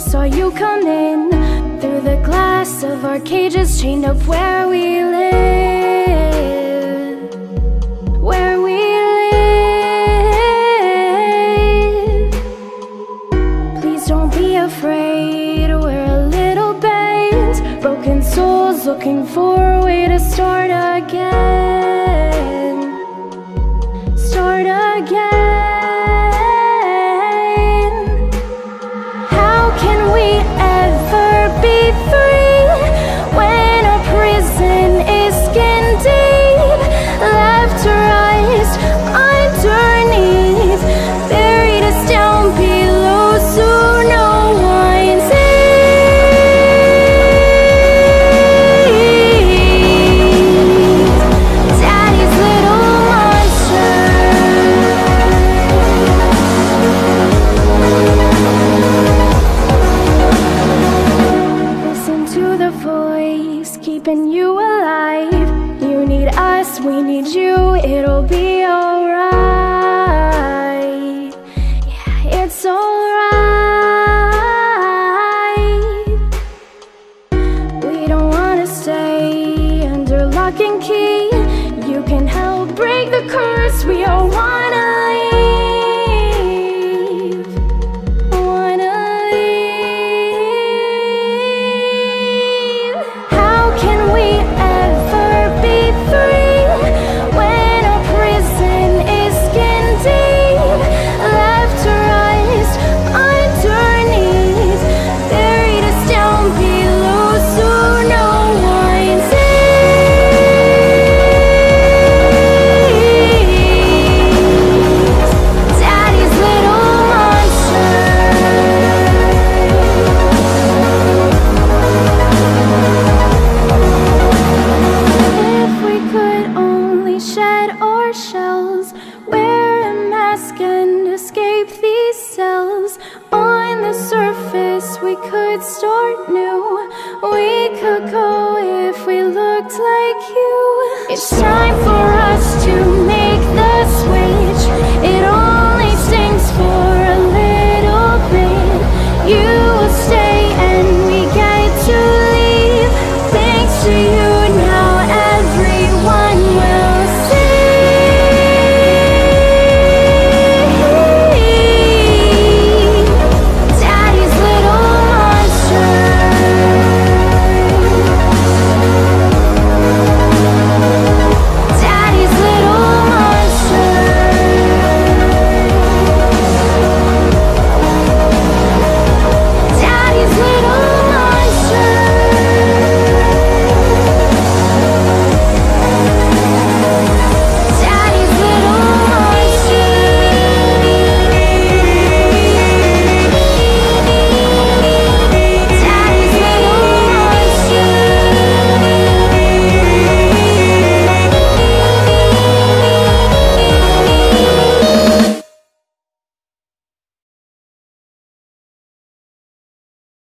saw you come in Through the glass of our cages Chained up where we live. Where we live. Please don't be afraid We're a little band Broken souls looking for a way to start again. Start again we need you, it'll be alright. Yeah, it's alright. We don't wanna stay under lock and key. You can help break the curse. We all wanna our shells, wear a mask and escape these cells. On the surface, we could start new. We could go if we looked like you. It's time for us to